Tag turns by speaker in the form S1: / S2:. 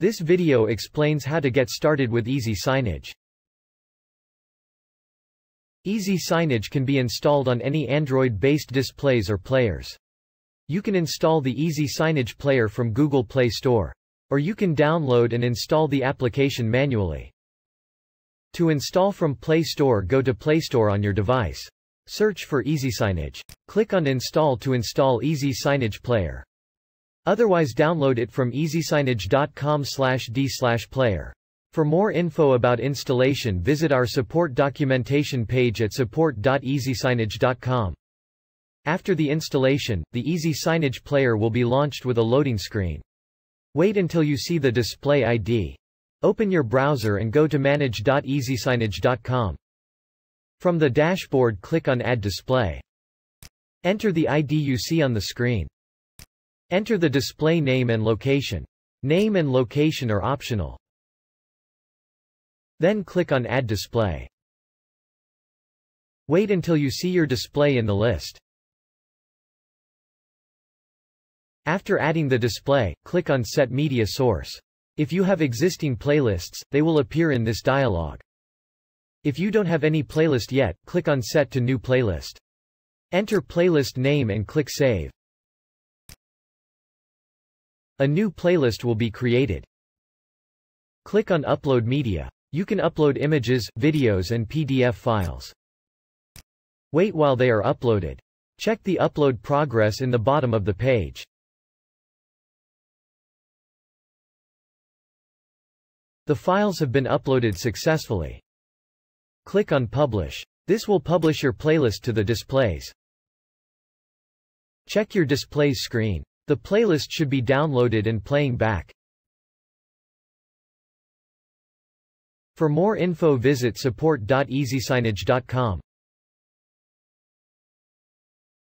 S1: This video explains how to get started with Easy Signage. Easy Signage can be installed on any Android-based displays or players. You can install the Easy Signage player from Google Play Store. Or you can download and install the application manually. To install from Play Store go to Play Store on your device. Search for Easy Signage. Click on Install to install Easy Signage Player. Otherwise download it from easysignage.com d player. For more info about installation visit our support documentation page at support.easysignage.com. After the installation, the Easy Signage player will be launched with a loading screen. Wait until you see the display ID. Open your browser and go to manage.easysignage.com. From the dashboard click on Add Display. Enter the ID you see on the screen. Enter the display name and location. Name and location are optional. Then click on Add Display. Wait until you see your display in the list. After adding the display, click on Set Media Source. If you have existing playlists, they will appear in this dialog. If you don't have any playlist yet, click on Set to New Playlist. Enter playlist name and click Save. A new playlist will be created. Click on Upload Media. You can upload images, videos and PDF files. Wait while they are uploaded. Check the upload progress in the bottom of the page. The files have been uploaded successfully. Click on Publish. This will publish your playlist to the displays. Check your displays screen. The playlist should be downloaded and playing back. For more info visit support.easysignage.com.